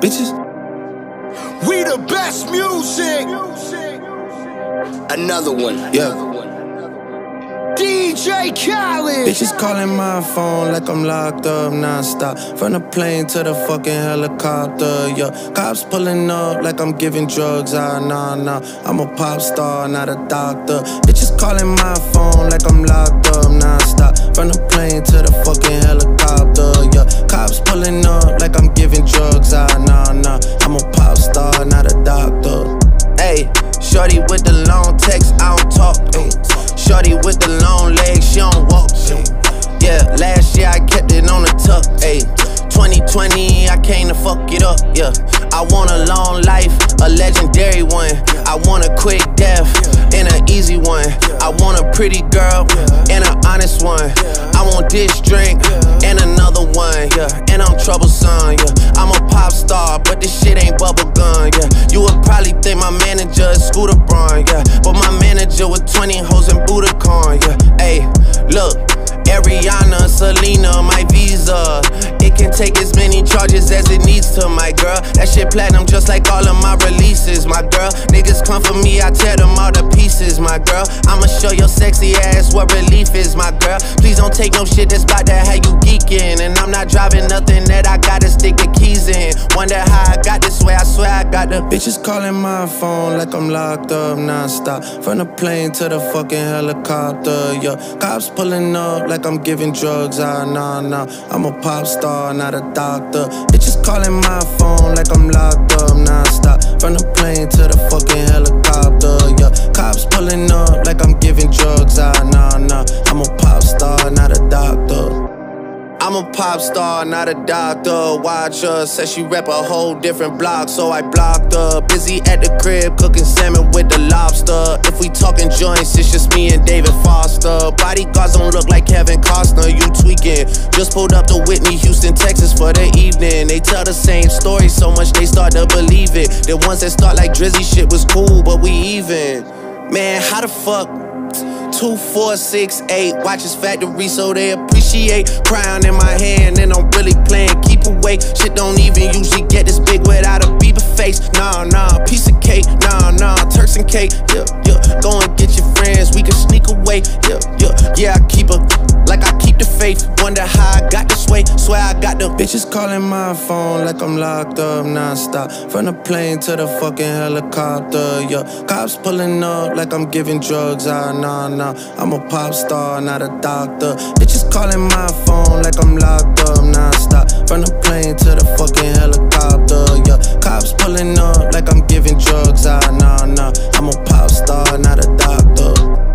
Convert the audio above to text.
Bitches. We the best music. Another one. Yeah. DJ Khaled. Bitches calling my phone like I'm locked up nonstop. From the plane to the fucking helicopter, yeah. Cops pulling up like I'm giving drugs, ah, nah, nah. I'm a pop star, not a doctor. Bitches calling my phone like I'm locked up nonstop. From the plane to the fucking helicopter, yeah. Cops shorty with the long text, I don't talk. Ay. Shorty with the long legs, she don't walk. Yeah, last year I kept it on the tuck. Ayy, 2020, I came to fuck it up. Yeah, I want a long life, a legendary one. I want a quick death and an easy one. I want a pretty girl and an honest one. I want this drink and another one. Yeah, and I'm troublesome. Yeah, I'm a pop star, but this shit ain't bubblegum. Yeah, probably think my manager is Scooter Braun. Yeah, but my manager with 20 hoes and Budokan. Yeah, hey, look. Ariana, Selena, my visa. It can take as many charges as it needs to, my girl. That shit platinum just like all of my releases, my girl. Niggas come for me, I tear them all to pieces, my girl. I'ma show your sexy ass what relief is, my girl. Please don't take no shit that's about to have you geeking. And I'm not driving nothing that I gotta stick the keys in. Wonder how I got this way, I swear I got the bitches calling my phone like I'm locked up nonstop. From the plane to the fucking helicopter, yeah. Cops pulling up like I'm giving drugs, ah, nah, nah. I'm a pop star, not a doctor. Bitches calling my phone like I'm locked up nonstop. From the plane to the fucking helicopter, yeah. Cops pulling up like I'm giving drugs, ah, nah, nah. I'm a pop star, not a doctor. I'm a pop star, not a doctor. Watch her, said she rep a whole different block, so I blocked her. Busy at the crib, cooking salmon with the lobster. If we talking joints, it's just me and David Foster. Bodyguards don't look like Kevin Costner, you tweaking. Just pulled up to Whitney, Houston, Texas for the evening. They tell the same story so much they start to believe it. The ones that start like Drizzy shit was cool, but we even. Man, how the fuck? Two, four, six, eight. Watches factory so they appreciate. Crown in my hand and I'm really playing. Keep away. Shit don't even usually get this big without a Bieber face. Nah, nah, piece of cake. Nah, nah, Turks and cake. Yeah, yeah. Go and get your friends. We can sneak away. Yeah, yeah. Yeah, I keep a like I keep the faith. Wonder how I got way, swear I got them bitches calling my phone like I'm locked up nonstop. From the plane to the fucking helicopter, yeah. Cops pulling up like I'm giving drugs, ah, nah, nah. I'm a pop star, not a doctor. Bitches calling my phone like I'm locked up nonstop. From the plane to the fucking helicopter, yeah. Cops pulling up like I'm giving drugs, ah, nah, nah. I'm a pop star, not a doctor.